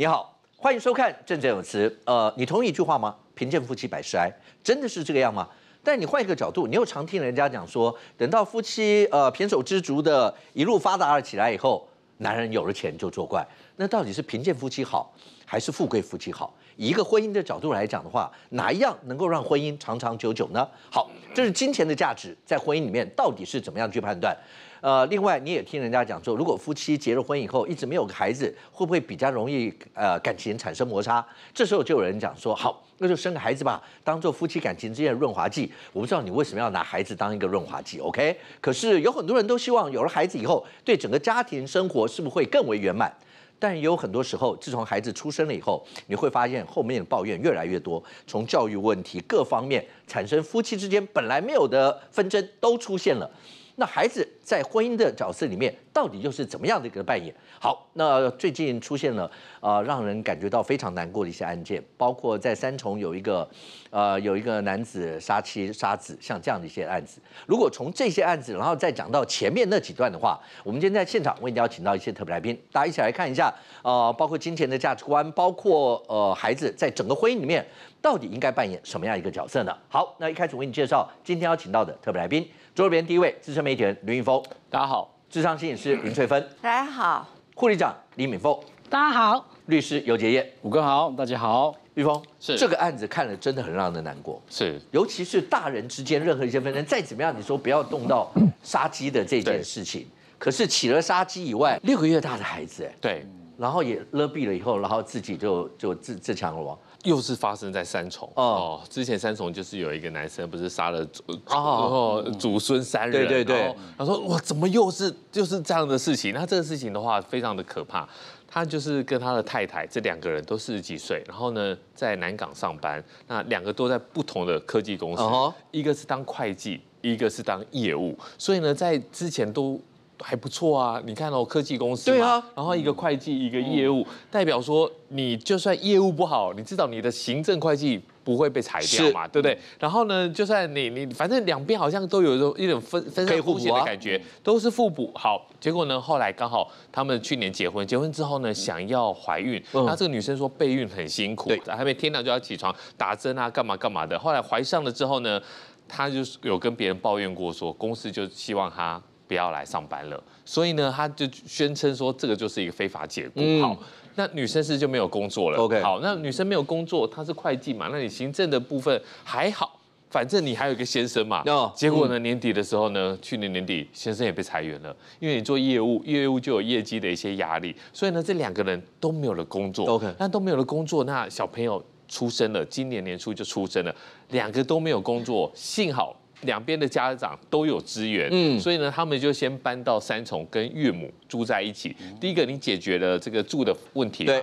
你好，欢迎收看《正正有词》。呃，你同意一句话吗？贫贱夫妻百事哀，真的是这个样吗？但你换一个角度，你又常听人家讲说，等到夫妻呃胼手知足的一路发达了起来以后，男人有了钱就作怪。那到底是贫贱夫妻好，还是富贵夫妻好？以一个婚姻的角度来讲的话，哪一样能够让婚姻长长久久呢？好，这是金钱的价值，在婚姻里面到底是怎么样去判断？呃，另外你也听人家讲说，如果夫妻结了婚以后一直没有个孩子，会不会比较容易呃感情产生摩擦？这时候就有人讲说，好，那就生个孩子吧，当做夫妻感情之间的润滑剂。我不知道你为什么要拿孩子当一个润滑剂，OK？可是有很多人都希望有了孩子以后，对整个家庭生活是不是会更为圆满？但也有很多时候，自从孩子出生了以后，你会发现后面的抱怨越来越多，从教育问题各方面产生夫妻之间本来没有的纷争都出现了。那孩子在婚姻的角色里面，到底又是怎么样的一个扮演？好，那最近出现了呃，让人感觉到非常难过的一些案件，包括在三重有一个呃有一个男子杀妻杀子，像这样的一些案子。如果从这些案子，然后再讲到前面那几段的话，我们今天在现场为你邀请到一些特别来宾，大家一起来看一下，呃，包括金钱的价值观，包括呃孩子在整个婚姻里面到底应该扮演什么样一个角色呢？好，那一开始为你介绍今天邀请到的特别来宾。左边第一位资深媒体人吕云峰，大家好；智商心理师林翠芬，大家好；护理长李敏凤，大家好；律师尤杰业，五哥好，大家好。玉峰是。这个案子看了真的很让人难过，是，尤其是大人之间任何一些纷争，再怎么样你说不要动到杀鸡的这件事情，可是起了杀鸡以外，六个月大的孩子，哎，对，然后也勒毙了以后，然后自己就就自自强而亡。又是发生在三重哦，之前三重就是有一个男生不是杀了祖哦祖孙三人，对对对，他说哇怎么又是就是这样的事情？那这个事情的话非常的可怕，他就是跟他的太太这两个人都四十几岁，然后呢在南港上班，那两个都在不同的科技公司，一个是当会计，一个是当业务，所以呢在之前都。还不错啊，你看哦，科技公司对啊，然后一个会计，一个业务，代表说你就算业务不好，你至少你的行政会计不会被裁掉嘛，对不对？然后呢，就算你你反正两边好像都有一种一种分分散风险的感觉，都是互补。好，结果呢，后来刚好他们去年结婚，结婚之后呢，想要怀孕，那这个女生说备孕很辛苦，还没天亮就要起床打针啊，干嘛干嘛的。后来怀上了之后呢，她就是有跟别人抱怨过，说公司就希望她。不要来上班了，所以呢，他就宣称说这个就是一个非法解雇。好，那女生是就没有工作了。OK，好，那女生没有工作，她是会计嘛？那你行政的部分还好，反正你还有一个先生嘛。结果呢，年底的时候呢，去年年底先生也被裁员了，因为你做业务，业务就有业绩的一些压力，所以呢，这两个人都没有了工作。OK，那都没有了工作，那小朋友出生了，今年年初就出生了，两个都没有工作，幸好。两边的家长都有资源，嗯，所以呢，他们就先搬到三重跟岳母住在一起。第一个，你解决了这个住的问题，对。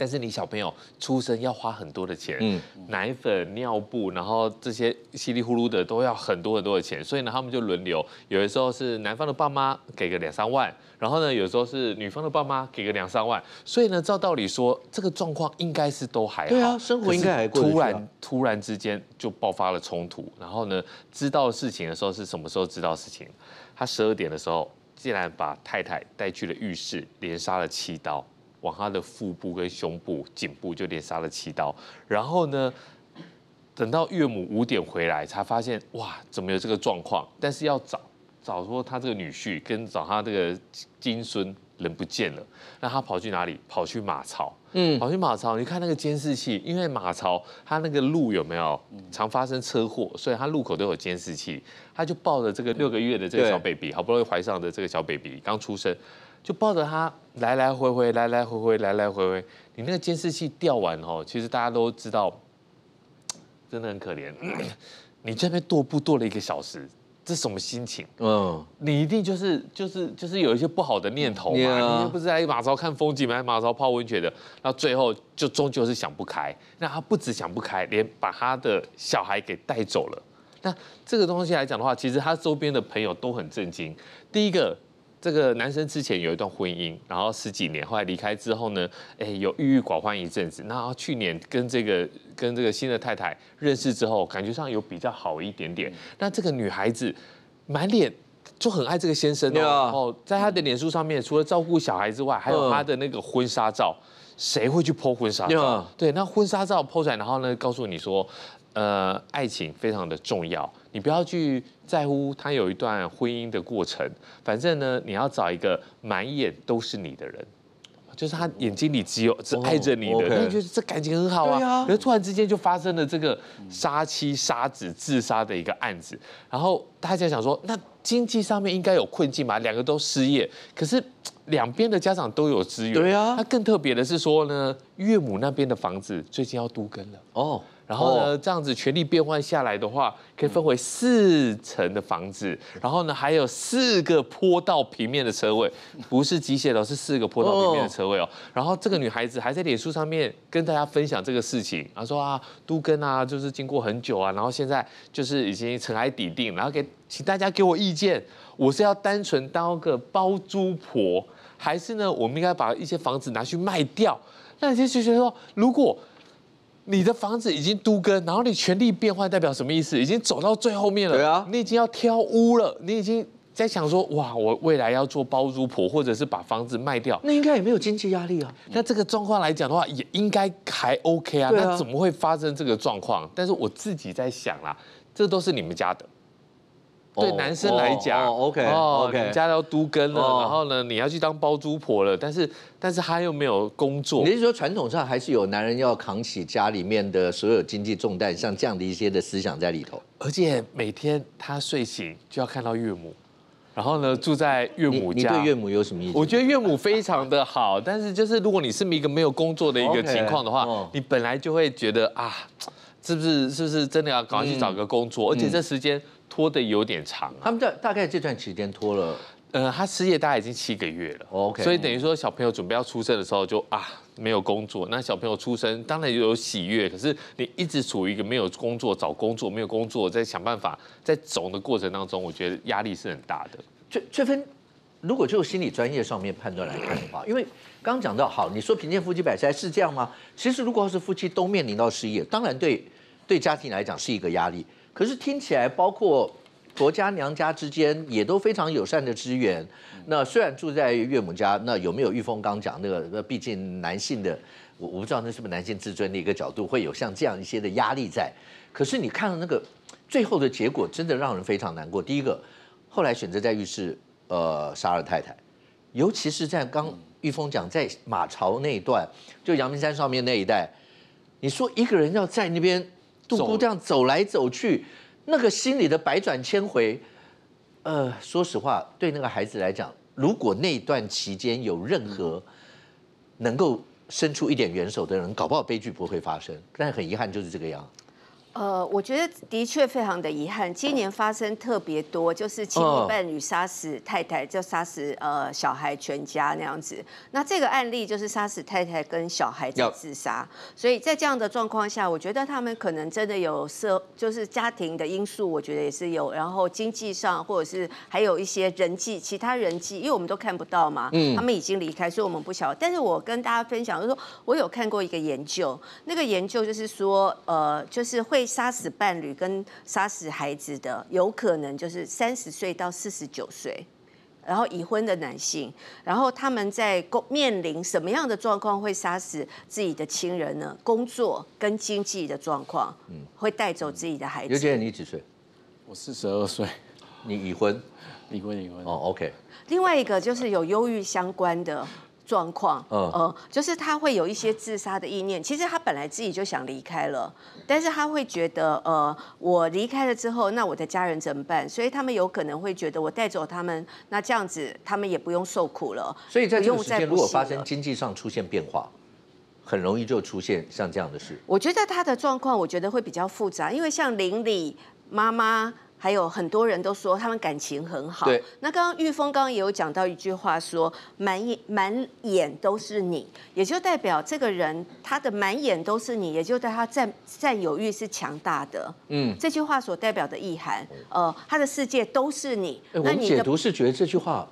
但是你小朋友出生要花很多的钱，嗯，奶粉、尿布，然后这些稀里糊涂的都要很多很多的钱，所以呢，他们就轮流，有的时候是男方的爸妈给个两三万，然后呢，有时候是女方的爸妈给个两三万，所以呢，照道理说，这个状况应该是都还好，对啊，生活应该还过突然突然之间就爆发了冲突，然后呢，知道事情的时候是什么时候知道事情？他十二点的时候，竟然把太太带去了浴室，连杀了七刀。往他的腹部跟胸部、颈部就连杀了七刀，然后呢，等到岳母五点回来，才发现哇，怎么有这个状况？但是要找找说他这个女婿跟找他这个金孙人不见了，那他跑去哪里？跑去马槽，嗯，跑去马槽。你看那个监视器，因为马槽它那个路有没有常发生车祸，所以它路口都有监视器。他就抱着这个六个月的这个小 baby，好不容易怀上的这个小 baby 刚出生。就抱着他来来回回，来来回回，来来回回。你那个监视器掉完哦，其实大家都知道，真的很可怜。你这边踱步踱了一个小时，这什么心情？嗯，你一定就是就是就是有一些不好的念头嘛。你不是来马槽看风景，还马槽泡温泉的。那最后就终究是想不开。那他不止想不开，连把他的小孩给带走了。那这个东西来讲的话，其实他周边的朋友都很震惊。第一个。这个男生之前有一段婚姻，然后十几年，后来离开之后呢，哎，有郁郁寡欢一阵子。那去年跟这个跟这个新的太太认识之后，感觉上有比较好一点点。那这个女孩子满脸就很爱这个先生哦，在她的脸书上面，除了照顾小孩之外，还有她的那个婚纱照。谁会去 po 婚纱对照啊？对，那婚纱照 po 出来，然后呢，告诉你说，呃，爱情非常的重要，你不要去在乎他有一段婚姻的过程，反正呢，你要找一个满眼都是你的人。就是他眼睛里只有只爱着你的你觉得这感情很好啊啊。可是突然之间就发生了这个杀妻杀子自杀的一个案子，然后大家想说，那经济上面应该有困境吧？两个都失业，可是两边的家长都有资源。对啊那更特别的是说呢，岳母那边的房子最近要都更了。哦，然后呢，哦，这样子权力变换下来的话，可以分为四层的房子，然后呢，还有四个坡道平面的车位，不是机械的哦，是四个坡道平面的车位哦。然后这个女孩子还在脸书上面跟大家分享这个事情，她说啊，都跟啊，就是经过很久啊，然后现在就是已经尘埃底定，然后给请大家给我意见，我是要单纯当个包租婆，还是呢，我们应该把一些房子拿去卖掉？那有些就觉得说，如果你的房子已经都跟，然后你权力变换代表什么意思？已经走到最后面了，对啊你已经要挑屋了，你已经在想说，哇，我未来要做包租婆，或者是把房子卖掉。那应该也没有经济压力啊。那这个状况来讲的话，也应该还 OK 啊。啊那怎么会发生这个状况？但是我自己在想啦，这都是你们家的。对哦男生来讲、，OK，哦 OK 你们家要都更了，哦。然后呢，你要去当包租婆了，但是但是他又没有工作。你，是说传统上还是有男人要扛起家里面的所有经济重担，像这样的一些的思想在里头？而且每天他睡醒就要看到岳母，然后呢住在岳母家。你对岳母有什么意见？我觉得岳母非常的好，但是就是如果你是一个没有工作的一个情况的话哦。你本来就会觉得啊，是不是是不是真的要赶快去找个工作，而且这时间拖的有点长啊。他们在大概这段期间拖了，呃，他失业大概已经七个月了 OK 所以等于说小朋友准备要出生的时候就啊没有工作，那小朋友出生当然有喜悦，可是你一直处于一个没有工作、找工作、没有工作，在想办法在走的过程当中，我觉得压力是很大的。翠翠芬，如果就心理专业上面判断来看的话，因为刚刚讲到，好，你说贫贱夫妻百事哀是这样吗？其实如果要是夫妻都面临到失业，当然对对家庭来讲是一个压力。可是听起来，包括婆家娘家之间也都非常友善的支援。那虽然住在岳母家，那有没有玉峰刚讲那个？那毕竟男性的，我我不知道那是不是男性自尊的一个角度，会有像这样一些的压力在。可是你看到那个最后的结果，真的让人非常难过。第一个，后来选择在浴室呃杀了太太，尤其是在刚玉峰讲在马槽那一段，就阳明山上面那一带，你说一个人要在那边杜走姑这样走来走去，那个心里的百转千回，呃，说实话，对那个孩子来讲，如果那段期间有任何能够伸出一点援手的人，搞不好悲剧不会发生。但很遗憾就是这个样。呃，我觉得的确非常的遗憾，今年发生特别多，就是亲哦密伴侣杀死太太，就杀死呃小孩全家那样子。那这个案例就是杀死太太跟小孩在自杀，所以在这样的状况下，我觉得他们可能真的有社，就是家庭的因素，我觉得也是有，然后经济上或者是还有一些人际，其他人际，因为我们都看不到嘛，嗯他们已经离开，所以我们不晓得。但是我跟大家分享，就是说我有看过一个研究，那个研究就是说，呃，就是会杀死伴侣跟杀死孩子的，有可能就是三十岁到四十九岁。然后已婚的男性，然后他们在工面临什么样的状况会杀死自己的亲人呢？工作跟经济的状况，嗯会带走自己的孩尤杰，子。你几岁？我四十二岁，你已婚？离婚离婚。哦，OK。另外一个就是有忧郁相关的状况，嗯呃，就是他会有一些自杀的意念。其实他本来自己就想离开了，但是他会觉得，呃，我离开了之后，那我的家人怎么办？所以他们有可能会觉得，我带走他们，那这样子他们也不用受苦了。所以在这个时间，如果发生经济上出现变化，很容易就出现像这样的事。我觉得他的状况，我觉得会比较复杂，因为像邻里妈妈。还有很多人都说他们感情很好。对。那刚刚玉峰刚刚也有讲到一句话说，满眼满眼都是你，也就代表这个人他的满眼都是你，也就代表他占占有欲是强大的。嗯，这句话所代表的意涵，呃，他的世界都是你，那你解读是觉得这句话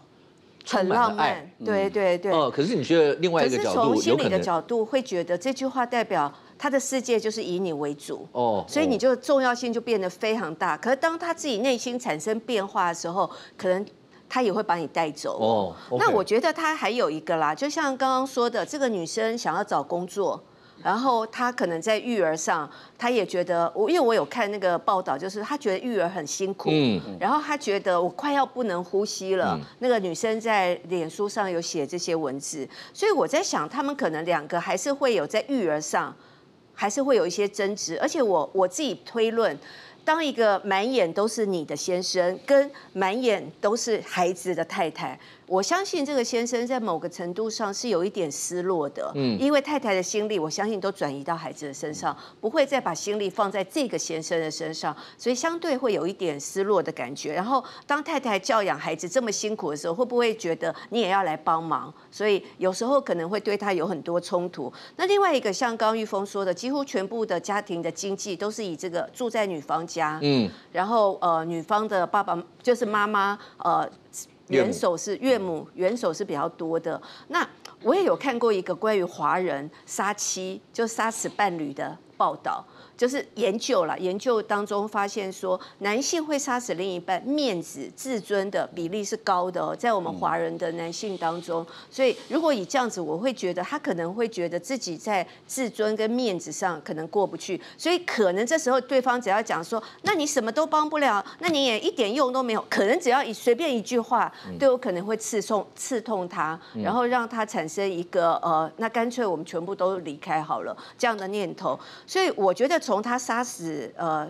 很浪漫。，对对对。哦，可是你觉得另外一个角度从心理的角度会觉得这句话代表他的世界就是以你为主。哦，所以你哦就重要性就变得非常大。可是当他自己内心产生变化的时候，可能他也会把你带走哦那我觉得他还有一个啦，就像刚刚说的，这个女生想要找工作。然后她可能在育儿上，她也觉得我，因为我有看那个报道，就是她觉得育儿很辛苦，嗯然后她觉得我快要不能呼吸了。那个女生在脸书上有写这些文字，所以我在想，他们可能两个还是会有在育儿上，还是会有一些争执。而且我我自己推论，当一个满眼都是你的先生，跟满眼都是孩子的太太，我相信这个先生在某个程度上是有一点失落的，嗯，因为太太的心力，我相信都转移到孩子的身上，不会再把心力放在这个先生的身上，所以相对会有一点失落的感觉。然后当太太教养孩子这么辛苦的时候，会不会觉得你也要来帮忙？所以有时候可能会对他有很多冲突。那另外一个，像刚刚玉峰说的，几乎全部的家庭的经济都是以这个住在女方家，嗯，然后呃，女方的爸爸就是妈妈，呃，元首是岳母，元首是比较多的。那我也有看过一个关于华人杀妻，就杀死伴侣的报道。就是研究了，研究当中发现说，男性会杀死另一半，面子、自尊的比例是高的哦，在我们华人的男性当中。所以，如果以这样子，我会觉得他可能会觉得自己在自尊跟面子上可能过不去，所以可能这时候对方只要讲说，那你什么都帮不了，那你也一点用都没有，可能只要一随便一句话，都有可能会刺痛刺痛他，然后让他产生一个呃，那干脆我们全部都离开好了这样的念头。所以我觉得从他杀死呃。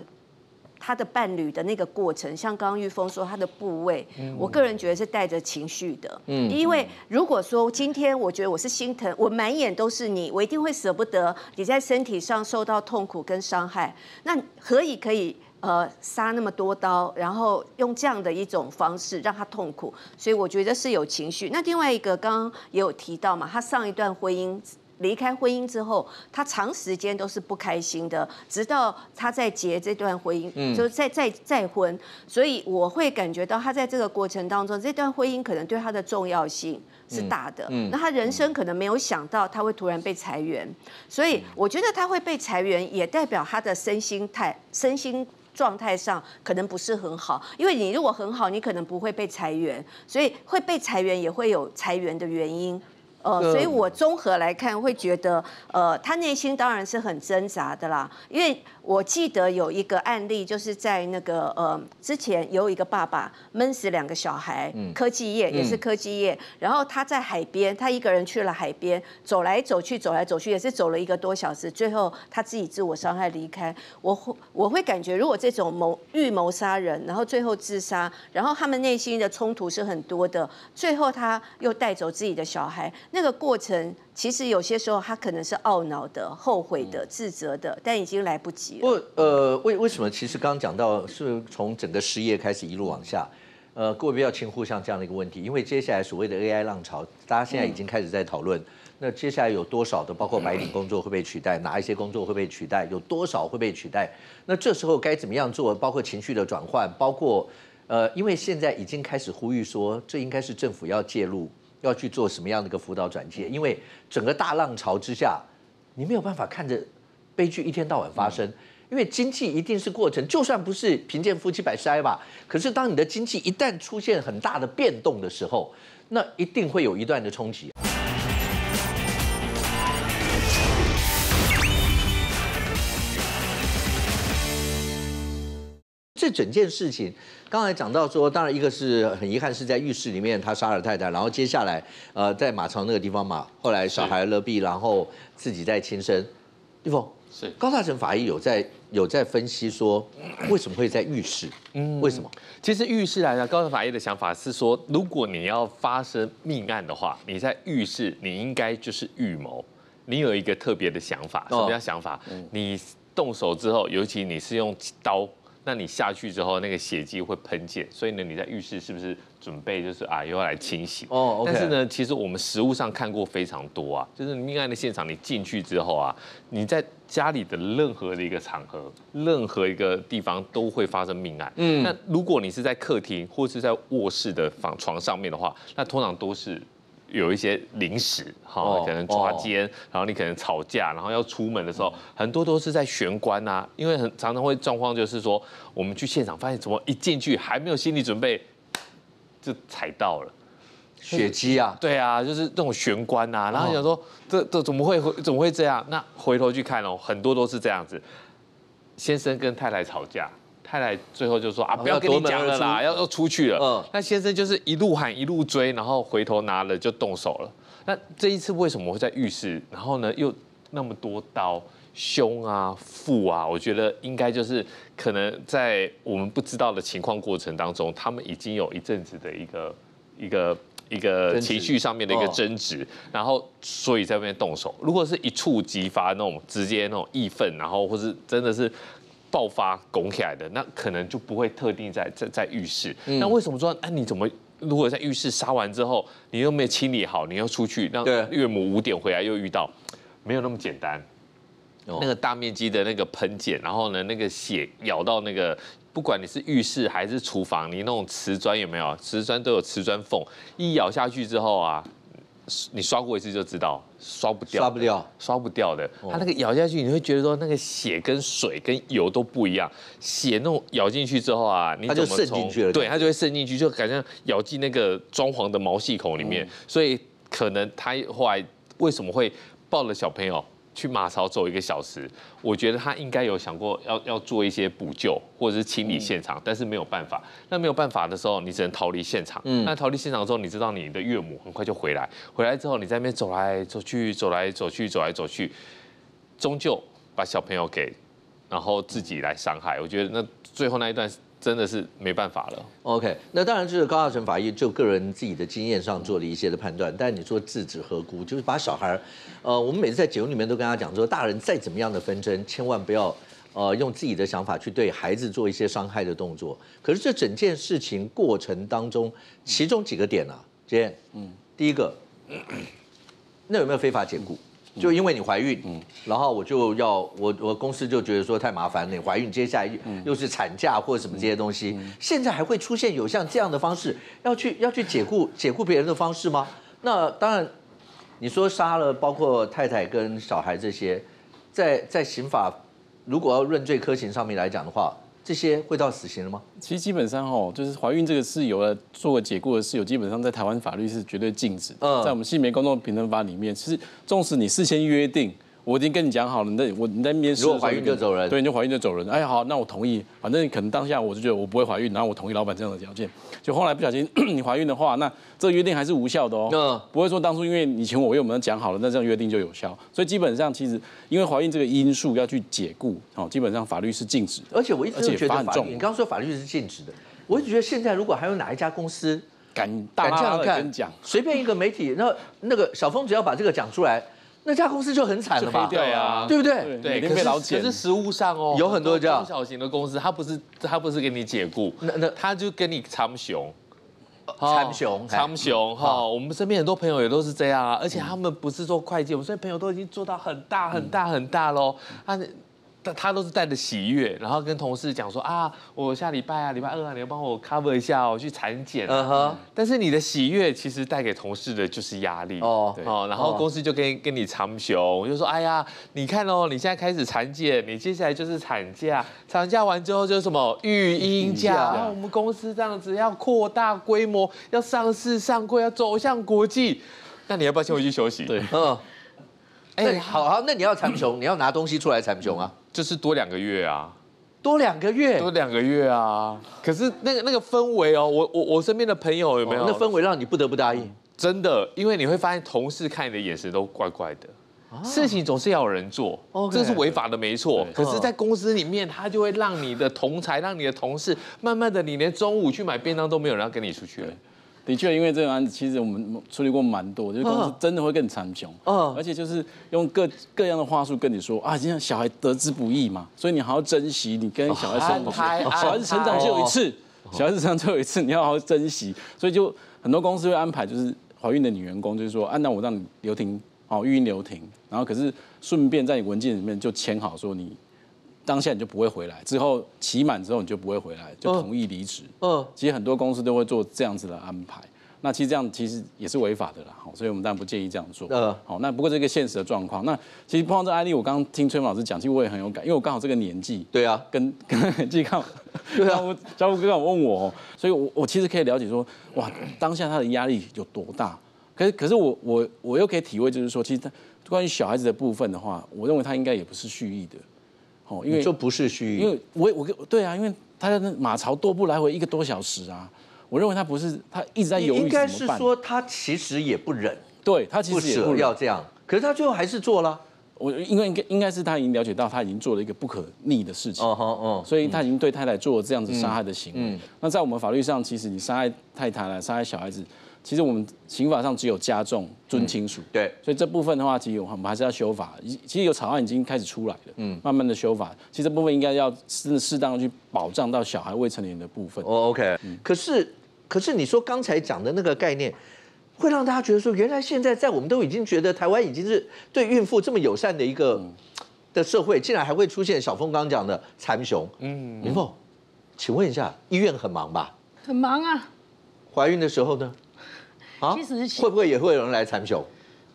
他的伴侣的那个过程，像刚刚玉峰说他的部位，我个人觉得是带着情绪的。嗯，因为如果说今天我觉得我是心疼，我满眼都是你，我一定会舍不得你在身体上受到痛苦跟伤害。那何以可以呃杀那么多刀，然后用这样的一种方式让他痛苦？所以我觉得是有情绪。那另外一个刚刚也有提到嘛，他上一段婚姻。离开婚姻之后，他长时间都是不开心的，直到他在结这段婚姻，就是再再再婚，所以我会感觉到他在这个过程当中，这段婚姻可能对他的重要性是大的。那他人生可能没有想到他会突然被裁员，所以我觉得他会被裁员，也代表他的身心态、身心。状态上可能不是很好，因为你如果很好，你可能不会被裁员，所以会被裁员也会有裁员的原因。呃，所以我综合来看，会觉得，呃，他内心当然是很挣扎的啦。因为我记得有一个案例，就是在那个呃之前有一个爸爸闷死两个小孩，科技业也是科技业，然后他在海边，他一个人去了海边，走来走去，走来走去，也是走了一个多小时，最后他自己自我伤害离开。我会我会感觉，如果这种谋预谋杀人，然后最后自杀，然后他们内心的冲突是很多的，最后他又带走自己的小孩。那个过程，其实有些时候他可能是懊恼的、后悔的、自责的，但已经来不及了。不呃，为为什么？其实刚刚讲到是从整个失业开始一路往下，呃，各位不要轻忽像这样的一个问题，因为接下来所谓的 AI 浪潮，大家现在已经开始在讨论。那接下来有多少的，包括白领工作会被取代，哪一些工作会被取代，有多少会被取代？那这时候该怎么样做？包括情绪的转换，包括呃，因为现在已经开始呼吁说，这应该是政府要介入，要去做什么样的一个辅导转介，因为整个大浪潮之下，你没有办法看着悲剧一天到晚发生。因为经济一定是过程，就算不是贫贱夫妻百事哀吧，可是当你的经济一旦出现很大的变动的时候，那一定会有一段的冲击。这整件事情，刚才讲到说，当然一个是很遗憾是在浴室里面他杀了太太，然后接下来呃在马槽那个地方嘛，后来小孩勒毙，然后自己再轻生。立峰是高大成法医有在有在分析说为什么会在浴室？嗯，为什么？其实浴室来讲，高大成法医的想法是说，如果你要发生命案的话，你在浴室，你应该就是预谋，你有一个特别的想法。什哦么叫想法？你动手之后，尤其你是用刀，那你下去之后，那个血迹会喷溅，所以呢，你在浴室是不是准备就是啊，又要来清洗？哦但是呢，其实我们实物上看过非常多啊，就是命案的现场，你进去之后啊，你在家里的任何的一个场合，任何一个地方都会发生命案。嗯嗯，那如果你是在客厅或是在卧室的房床上面的话，那通常都是。有一些零食，哈、哦可能抓奸，然后你可能吵架，然后要出门的时候，很多都是在玄关啊，因为很常常会状况就是说，我们去现场发现怎么一进去还没有心理准备，就踩到了。血迹啊，对啊，就是这种玄关呐、然后想说这这怎么会怎么会这样？那回头去看哦，很多都是这样子。先生跟太太吵架，太太最后就说啊，不要跟你讲了啦，要要要出去了。嗯那先生就是一路喊一路追，然后回头拿了就动手了。那这一次为什么会在浴室？然后呢又那么多刀？胸啊、腹啊，我觉得应该就是可能在我们不知道的情况过程当中，他们已经有一阵子的一个一个一个情绪上面的一个哦争执，然后所以在那边动手。如果是一触即发那种直接那种义愤，然后或是真的是爆发拱起来的，那可能就不会特定在在在浴室。嗯那为什么说哎、你怎么？如果在浴室杀完之后，你又没有清理好，你又出去，让岳母五点回来又遇到，没有那么简单。哦那个大面积的那个喷溅，然后呢，那个血咬到那个，不管你是浴室还是厨房，你那种瓷砖有没有？瓷砖都有瓷砖缝，一咬下去之后啊，你刷过一次就知道，刷不掉，刷不掉，刷不掉的。哦它那个咬下去，你会觉得说那个血跟水跟油都不一样。血那种咬进去之后啊，你它就渗进去了对，它就会渗进去，就感觉咬进那个装潢的毛细孔里面。所以可能他后来为什么会抱了小朋友？去马槽走一个小时，我觉得他应该有想过要要做一些补救或者是清理现场，但是没有办法。那没有办法的时候，你只能逃离现场。嗯那逃离现场之后，你知道你的岳母很快就回来，回来之后你在那边走来走去，走来走去，走来走去，终究把小朋友给，然后自己来伤害。我觉得那最后那一段真的是没办法了。OK，那当然就是高大成法医就个人自己的经验上做了一些的判断，但你说制止何辜？就是把小孩儿，呃，我们每次在节目里面都跟他讲说，大人再怎么样的纷争，千万不要呃用自己的想法去对孩子做一些伤害的动作。可是这整件事情过程当中，其中几个点啊，杰，嗯，第一个，那有没有非法解雇？就因为你怀孕，然后我就要我我公司就觉得说太麻烦了，你怀孕接下来又是产假或者什么这些东西，现在还会出现有像这样的方式要去要去解雇解雇别人的方式吗？那当然，你说杀了包括太太跟小孩这些，在在刑法如果要论罪科刑上面来讲的话，这些会到死刑了吗？其实基本上哦，就是怀孕这个事由的做个解雇的事由，基本上在台湾法律是绝对禁止的。嗯在我们性别公众平等法里面，其实纵使你事先约定，我已经跟你讲好了，你在我你在面试如果怀孕就走人对，你就怀孕就走人。哎，好，那我同意。反正可能当下我就觉得我不会怀孕，然后我同意老板这样的条件。就后来不小心 你怀孕的话，那这个约定还是无效的哦。嗯不会说当初因为你请我，因为我们讲好了，那这样约定就有效。所以基本上其实因为怀孕这个因素要去解雇，哦，基本上法律是禁止的。而且我一直觉得法律，你刚刚说法律是禁止的，我一直觉得现在如果还有哪一家公司敢敢这样干随便一个媒体，那那个小峰只要把这个讲出来，那家公司就很惨了吧？对啊。对不对？对，可是可是实物上哦，有很多这样。中小型的公司，他不是他不是给你解雇，那那。他就跟你参雄。参雄哎参雄哈，我们身边很多朋友也都是这样啊，而且他们不是做会计，我们身边朋友都已经做到很大很大很大喽，他他他都是带着喜悦，然后跟同事讲说啊，我下礼拜啊，礼拜二啊，你要帮我 cover 一下哦，我去产检啊。嗯哼，但是你的喜悦其实带给同事的就是压力哦哦，哦，然后公司就跟跟你长雄，就说哎呀，你看哦，你现在开始产检，你接下来就是产假，产假完之后就是什么育婴假，假然后我们公司这样子要扩大规模，要上市上柜，要走向国际，那你要不要先回去休息？对。嗯，哎，哎，好好，那你要参雄，你要拿东西出来参雄啊，就是多两个月啊。多两个月，多两个月啊！可是那个那个氛围哦，我我我身边的朋友有没有？哦那氛围让你不得不答应。真的，因为你会发现同事看你的眼神都怪怪的。事情总是要有人做这是违法的，没错。可是，在公司里面，他就会让你的同才、让你的同事，慢慢的，你连中午去买便当都没有人要跟你出去了。的确，因为这个案子，其实我们处理过蛮多，就是公司嗯真的会跟你参雄，嗯而且就是用各各样的话术跟你说啊，现在小孩得之不易嘛，所以你好好珍惜你跟小孩生活，小孩子成长只有一次，小孩子成长只有一次，你要好好珍惜，所以就很多公司会安排，就是怀孕的女员工，就是说，啊，那我让你留停，哦，育婴留停，然后可是顺便在你文件里面就签好说你。当下你就不会回来，之后期满之后你就不会回来，就同意离职。嗯，其实很多公司都会做这样子的安排。那其实这样其实也是违法的啦，好，所以我们当然不建议这样做。嗯好，那不过这个现实的状况，那其实碰到这个案例，我刚刚听崔老师讲，其实我也很有感，因为我刚好这个年纪，对啊，跟 跟季康，对啊，我教务哥刚问我哦，所以我我其实可以了解说，哇，当下他的压力有多大。可是可是我我我又可以体会，就是说，其实他关于小孩子的部分的话，我认为他应该也不是蓄意的，哦，因为你就不是虚因为我我对啊，因为他在那马槽踱步来回一个多小时啊，我认为他不是他一直在犹豫应该。是说他其实也不忍，对他其实也不要这样，可是他最后还是做了。我因为应该应该是他已经了解到他已经做了一个不可逆的事情，哦哦，所以他已经对太太做了这样子杀害的行为。那在我们法律上，其实你杀害太太了，杀害小孩子，其实我们刑法上只有加重尊亲属。对，所以这部分的话，其实我们还是要修法。其实有草案已经开始出来了，嗯，慢慢的修法。其实这部分应该要适适当的去保障到小孩未成年的部分。哦，OK，可是可是你说刚才讲的那个概念，会让大家觉得说，原来现在在我们都已经觉得台湾已经是对孕妇这么友善的一个的社会，竟然还会出现小峰刚讲的残雄。嗯，林凤，请问一下，医院很忙吧？很忙啊。怀孕的时候呢？啊其实会不会也会有人来参雄？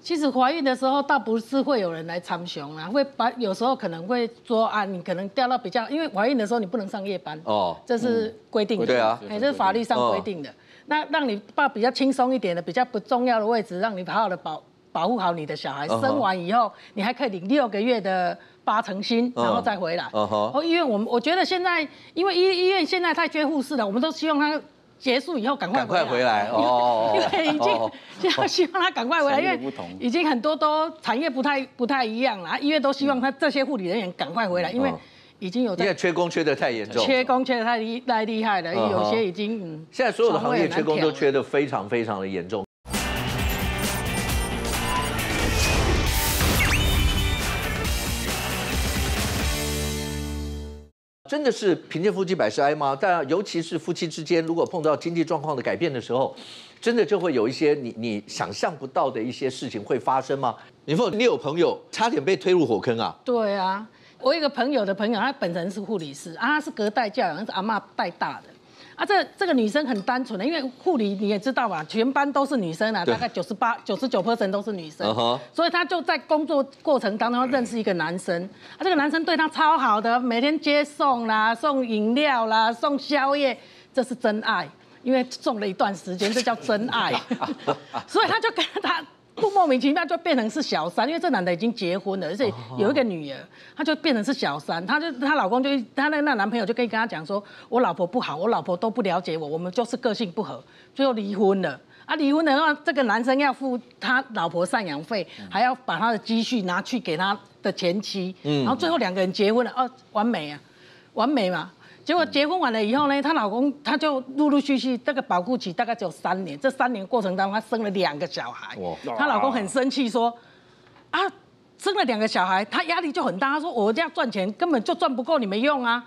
其实怀孕的时候，倒不是会有人来参雄啦，会把有时候可能会说啊，你可能调到比较，因为怀孕的时候你不能上夜班，哦，这是规定的，对啊哎，这是法律上规定的。那让你把比较轻松一点的、比较不重要的位置，让你好好的保保护好你的小孩。生完以后，你还可以领六个月的八成薪，嗯然后再回来。哦，医院我们我觉得现在，因为医医院现在太缺护士了，我们都希望他结束以后赶快赶快回来 哦因为已经哦现在希望他赶快回来，因为已经很多都产业不太不太一样了，医院都希望他这些护理人员赶快回来，因为嗯已经有因为在缺工缺的太严重，缺工缺的太厉太厉害了，有些已经嗯。现在所有的行业缺工都缺的。的非常非常的严重。真的是贫贱夫妻百事哀吗？但尤其是夫妻之间，如果碰到经济状况的改变的时候，真的就会有一些你你想象不到的一些事情会发生吗？林凤，你有朋友差点被推入火坑啊？对啊，我一个朋友的朋友，他本人是护理师啊，他是隔代教养，是阿妈带大的。啊，这这个女生很单纯的，因为护理你也知道嘛，全班都是女生啊，大概九十八、九十九 percent 都是女生。所以她就在工作过程当中认识一个男生，啊，这个男生对她超好的，每天接送啦、送饮料啦、送宵夜，这是真爱，因为送了一段时间，这叫真爱，所以他就跟他。不莫名其妙就变成是小三，因为这男的已经结婚了，而且有一个女儿，他就变成是小三。她就她老公就一她那那男朋友就可以跟她讲说，我老婆不好，我老婆都不了解我，我们就是个性不合，最后离婚了。啊，离婚的话，这个男生要付他老婆赡养费，还要把他的积蓄拿去给他的前妻，然后最后两个人结婚了，哦，完美啊，完美嘛。结果结婚完了以后呢，她老公他就陆陆续续这个保护期大概只有三年，这三年过程当中，她生了两个小孩。她老公很生气说，啊，生了两个小孩，她压力就很大。她说我这样赚钱根本就赚不够你们用啊，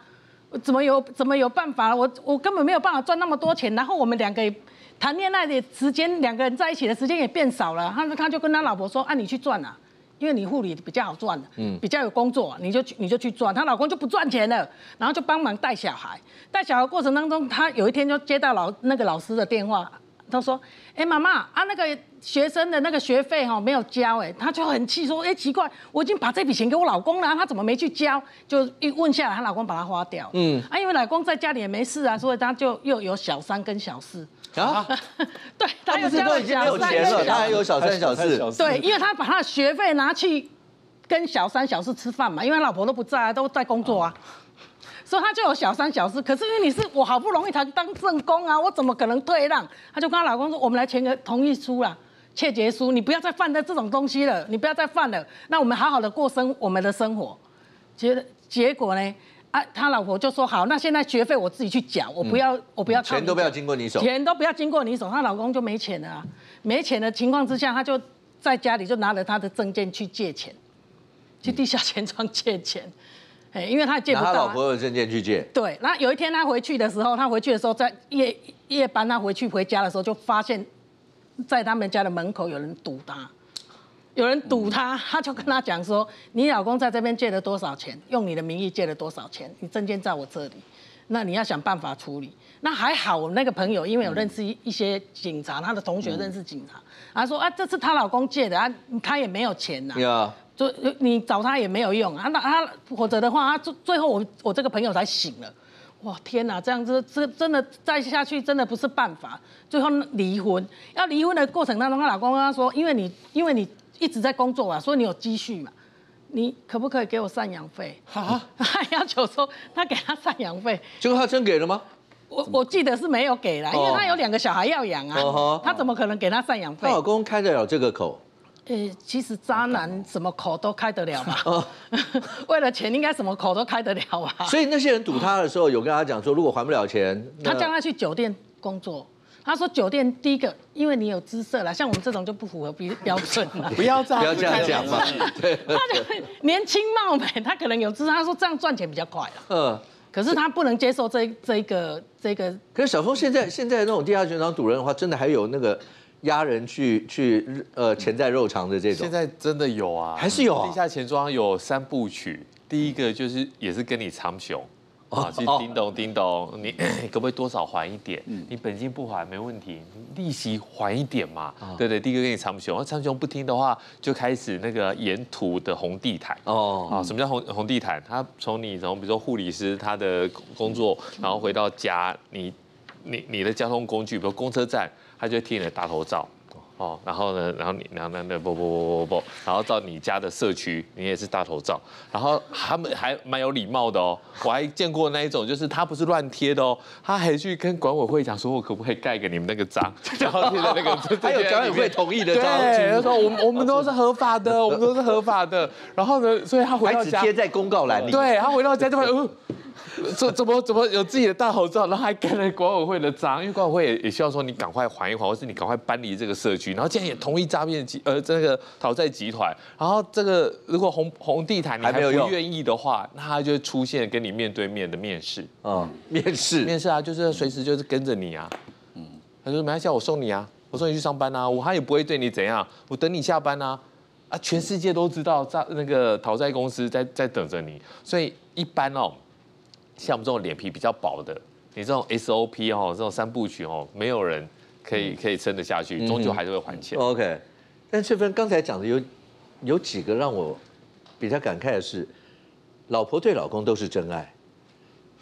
怎么有怎么有办法？我我根本没有办法赚那么多钱。然后我们两个也谈恋爱的时间，两个人在一起的时间也变少了。他他就跟他老婆说，啊，你去赚啊。因为你护理比较好赚的，嗯，比较有工作，你就去你就去赚。她老公就不赚钱了，然后就帮忙带小孩。带小孩过程当中，她有一天就接到老那个老师的电话，她说：“哎、妈妈啊，那个学生的那个学费哈、没有交，哎，他就很气说：哎、奇怪，我已经把这笔钱给我老公了，他怎么没去交？就一问下来，她老公把它花掉。嗯，啊，因为老公在家里也没事啊，所以他就又有小三跟小四。啊，对，他不是都已经没有小三钱了，跟小他还有小三小四，对，因为他把他的学费拿去跟小三小四吃饭嘛，因为他老婆都不在啊，都在工作啊，所以他就有小三小四。可是因为你是我好不容易才当正宫啊，我怎么可能退让？他就跟他老公说，我们来签个同意书啦。切结书，你不要再犯的这种东西了，你不要再犯了，那我们好好的过生我们的生活。结结果呢，啊，他老婆就说好，那现在学费我自己去缴，我不要、我不要钱都不要缴经过你手。钱都不要经过你手，她老公就没钱了啊。没钱的情况之下，他就在家里就拿着他的证件去借钱，去地下钱庄借钱。哎，因为他也借不到、啊。老婆的证件去借，对，然后有一天他回去的时候，他回去的时候在夜夜班，他回去回家的时候就发现，在他们家的门口有人堵他，有人堵他，他就跟他讲说：“你老公在这边借了多少钱？用你的名义借了多少钱？你证件在我这里。”那你要想办法处理。那还好，我那个朋友因为有认识一一些警察，他的同学认识警察，他说啊，这是她老公借的啊，他也没有钱呐、呀，就你找他也没有用啊，那他否则的话，他最最后我我这个朋友才醒了，哇天哪，这样子这真的再下去真的不是办法，最后离婚。要离婚的过程当中，她老公跟她说，因为你因为你一直在工作啊，所以你有积蓄嘛，你可不可以给我赡养费？啊，他要求说他给他赡养费，结果他真给了吗？我我记得是没有给啦，因为他有两个小孩要养啊，他怎么可能给他赡养费她？老公开得了这个口？呃，其实渣男什么口都开得了嘛？哦 为了钱，应该什么口都开得了吧？所以那些人堵他的时候，有跟他讲说，如果还不了钱，他叫他去酒店工作，他说酒店第一个，因为你有姿色啦，像我们这种就不符合标标准了。不要这样，不要这样讲嘛。对，他就年轻貌美，他可能有姿色，他说这样赚钱比较快啦。嗯。可是他不能接受这这一个这个可是小峰现在现在那种地下拳场堵人的话，真的还有那个压人去去呃钱在肉偿的这种现。在真的有啊，还是有啊地下钱庄有三部曲，第一个就是也是跟你长熊。啊，其实哦叮咚叮咚，你 可不可以多少还一点？你本金不还没问题，利息还一点嘛。对对，第一个跟你长熊，那长熊不听的话，就开始那个沿途的红地毯。哦，啊，什么叫红红地毯？他从你从比如说护理师他的工作，然后回到家，你你你的交通工具，比如公车站，他就会贴你的大头照。哦，然后呢，然后你，然后那，那不不不不不，然后到你家的社区，你也是大头照，然后他们还蛮有礼貌的哦，我还见过那一种，就是他不是乱贴的哦，他还去跟管委会讲说，我可不可以盖给你们那个章，然后贴在那个，还有管委会同意的 对，章，他说我们 我们都是合法的，我们都是合法的，然后呢，所以他回到家，贴在公告栏里。对他回到家就会，嗯，呃，怎怎么怎么有自己的大头照，然后还盖了管委会的章，因为管委会也也希望说你赶快还一还，或是你赶快搬离这个社区，然后竟然也同意诈骗集呃这个讨债集团，然后这个如果红红地毯你还不愿意的话，那他就会出现跟你面对面的面试，嗯，面试。面试啊，就是随时就是跟着你啊，嗯，他说没关系啊，我送你啊，我送你去上班啊，我他也不会对你怎样，我等你下班啊。啊，全世界都知道诈那个讨债公司在在等着你，所以一般哦，像我们这种脸皮比较薄的，你这种 SOP 哦，这种三部曲哦，没有人可以可以撑得下去，终究还是会还钱。OK，但翠芬刚才讲的有有几个让我比较感慨的是，老婆对老公都是真爱，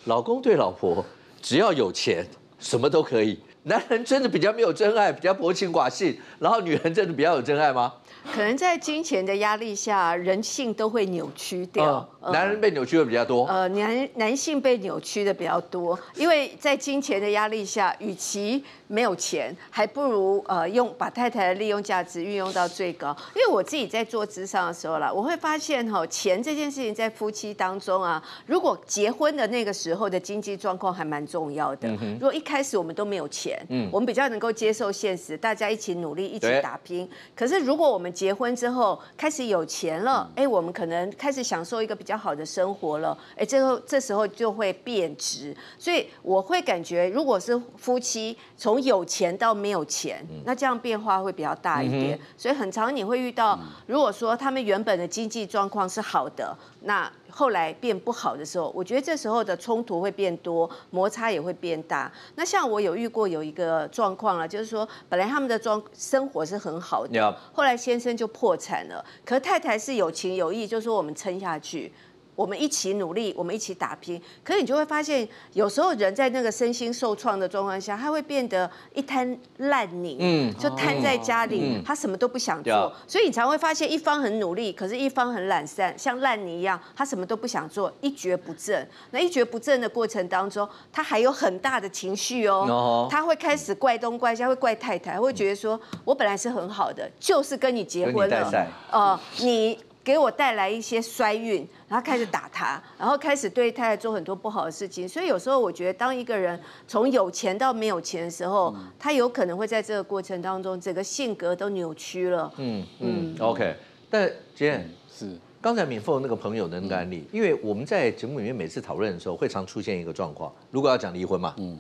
老公对老婆只要有钱，什么都可以。男人真的比较没有真爱，比较薄情寡性，然后女人真的比较有真爱吗？可能在金钱的压力下，人性都会扭曲掉。嗯男人被扭曲的比较多。呃，男男性被扭曲的比较多，因为在金钱的压力下，与其没有钱，还不如呃用把太太的利用价值运用到最高。因为我自己在做智商的时候啦，我会发现哈、钱这件事情在夫妻当中啊，如果结婚的那个时候的经济状况还蛮重要的。如果一开始我们都没有钱，嗯我们比较能够接受现实，大家一起努力，一起打拼。可是如果我们结婚之后开始有钱了，哎、我们可能开始享受一个比较好的生活了，哎，这后这时候就会变值。所以我会感觉，如果是夫妻从有钱到没有钱，那这样变化会比较大一点。所以很常你会遇到，如果说他们原本的经济状况是好的，那后来变不好的时候，我觉得这时候的冲突会变多，摩擦也会变大。那像我有遇过有一个状况了，就是说本来他们的装生活是很好的后来先生就破产了，可太太是有情有义，就说我们撑下去。我们一起努力，我们一起打拼。可是你就会发现，有时候人在那个身心受创的状况下，他会变得一滩烂泥，嗯就瘫在家里，他什么都不想做。所以你才会发现，一方很努力，可是一方很懒散，像烂泥一样，他什么都不想做，一蹶不振。那一蹶不振的过程当中，他还有很大的情绪哦哦，他会开始怪东怪西，会怪太太，会觉得说，我本来是很好的，就是跟你结婚了跟你带赛，呃，你给我带来一些衰运，然后开始打他，然后开始对太太做很多不好的事情。所以有时候我觉得，当一个人从有钱到没有钱的时候，他有可能会在这个过程当中，整个性格都扭曲了。嗯嗯，OK。但 Jane，是刚才敏凤那个朋友的那个案例，因为我们在节目里面每次讨论的时候，会常出现一个状况，如果要讲离婚嘛，嗯，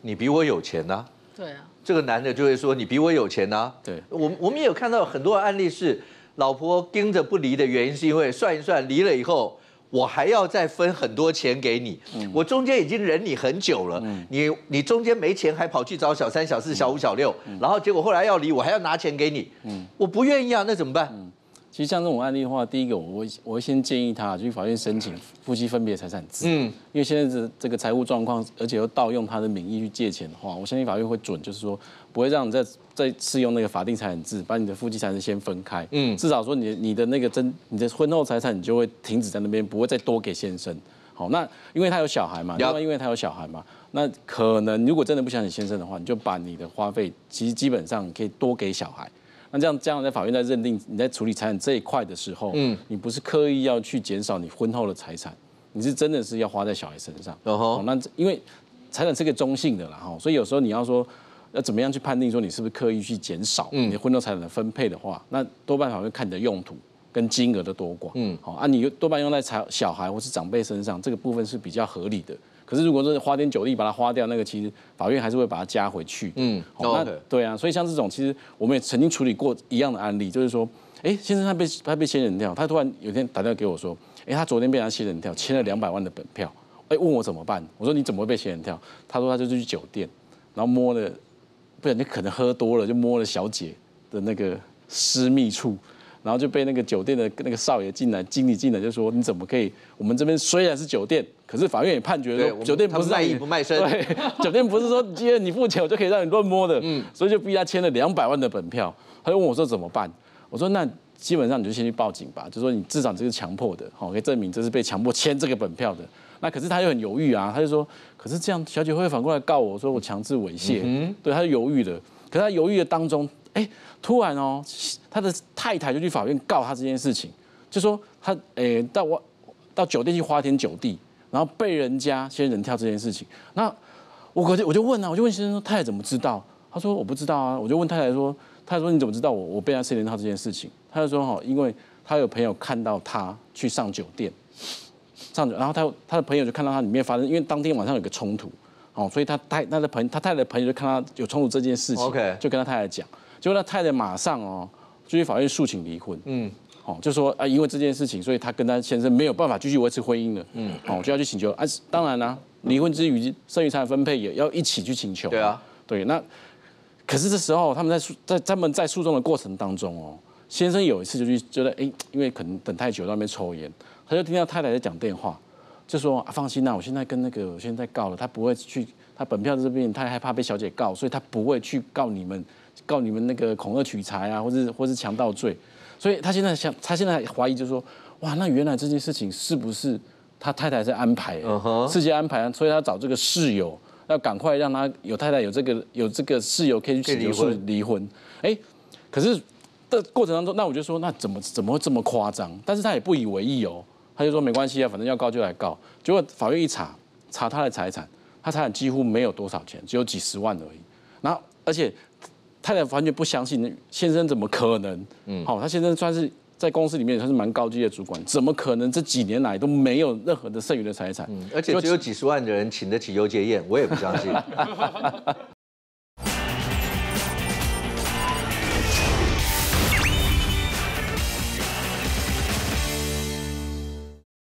你比我有钱呐、对啊，这个男的就会说你比我有钱呐、对。我们我们也有看到很多案例是老婆盯着不离的原因，是因为算一算离了以后，我还要再分很多钱给你，我中间已经忍你很久了，你你中间没钱还跑去找小三、小四、小五、小六，然后结果后来要离，我还要拿钱给你，我不愿意啊，那怎么办？其实像这种案例的话，第一个我会我会先建议他去法院申请夫妻分别财产制，嗯，因为现在这这个财务状况，而且又盗用他的名义去借钱的话，我相信法院会准，就是说不会让你再再适用那个法定财产制，把你的夫妻财产先分开，嗯，至少说你你的那个真你的婚后财产你就会停止在那边，不会再多给先生。好，那因为他有小孩嘛，另外因为他有小孩嘛，那可能如果真的不想你先生的话，你就把你的花费其实基本上可以多给小孩。那这样，这样在法院在认定你在处理财产这一块的时候，嗯，你不是刻意要去减少你婚后的财产，你是真的是要花在小孩身上。哦那因为财产是个中性的啦，哈，所以有时候你要说要怎么样去判定说你是不是刻意去减少你婚后财产的分配的话，那多半法会看你的用途跟金额的多寡。嗯，好啊，你多半用在财小孩或是长辈身上，这个部分是比较合理的。可是如果是花天酒地把它花掉，那个其实法院还是会把它加回去。嗯，那对啊，所以像这种其实我们也曾经处理过一样的案例，就是说，哎，先生他被他被仙人跳，他突然有一天打电话给我说，哎，他昨天被他仙人跳，签了两百万的本票，哎，问我怎么办？我说你怎么会被仙人跳？他说他就去酒店，然后摸了，不然你可能喝多了就摸了小姐的那个私密处。然后就被那个酒店的那个少爷进来，经理进来就说：“你怎么可以？我们这边虽然是酒店，可是法院也判决说，酒店不是卖艺不卖身，对，酒店不是说今天你付钱我就可以让你乱摸的。嗯，所以就逼他签了两百万的本票。他就问我说怎么办？我说那基本上你就先去报警吧，就说你至少这是强迫的，好，可以证明这是被强迫签这个本票的。那可是他又很犹豫啊，他就说，可是这样小姐会反过来告我说我强制猥亵，嗯，对，他就犹豫了。可是他犹豫的当中。哎，突然哦，他的太太就去法院告他这件事情，就说他哎到我到酒店去花天酒地，然后被人家先人跳这件事情。那我我就我就问啊，我就问先生说太太怎么知道？他说我不知道啊。我就问太太说，太太说你怎么知道我我被他仙人跳这件事情？他就说哈，因为他有朋友看到他去上酒店，上酒，然后他他的朋友就看到他里面发生，因为当天晚上有个冲突，哦，所以他太他的朋他太太的朋友就看他有冲突这件事情，OK，就跟他太太讲。结果他太太马上哦，就去法院诉请离婚。嗯，哦，就说啊，因为这件事情，所以他跟他先生没有办法继续维持婚姻了。嗯，哦，就要去请求啊。当然啦，离婚之余，剩余财产分配也要一起去请求。对啊，对。那可是这时候他们在诉在他们在诉讼的过程当中哦，先生有一次就去觉得哎，因为可能等太久在那边抽烟，他就听到太太在讲电话，就说啊，放心啦，我现在跟那个我现在告了，他不会去，他本票这边他害怕被小姐告，所以他不会去告你们。告你们那个恐吓取财啊，或是或是强盗罪，所以他现在想，他现在怀疑就是说，哇，那原来这件事情是不是他太太在安排，世界安排，所以他找这个室友，要赶快让他有太太有这个有这个室友可以去请求离婚，哎，可是的过程当中，那我就说，那怎么怎么会这么夸张？但是他也不以为意哦，他就说没关系啊，反正要告就来告。结果法院一查，查他的财产，他财产几乎没有多少钱，只有几十万而已，然后而且。太太完全不相信先生怎么可能？嗯，好，他先生算是在公司里面算是蛮高级的主管，怎么可能这几年来都没有任何的剩余的财产？嗯，而且只有几十万的人请得起游结宴，我也不相信。